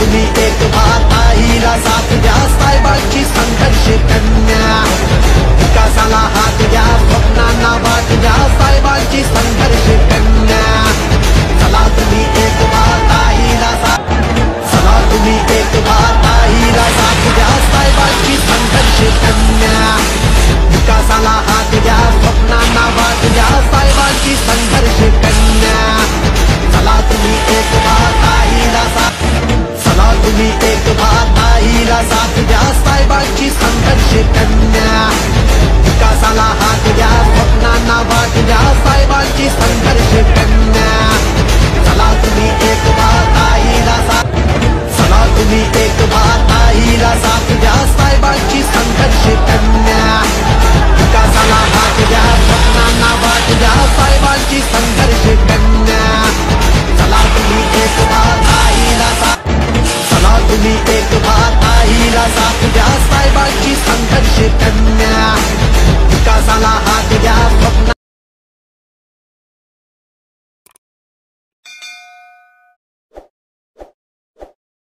तुम्ही एक बार आईला साथ द्या साहेबांची संघर्ष कन्या। विकासाला हात द्या स्वप्नांना वाट कन्या 感谢。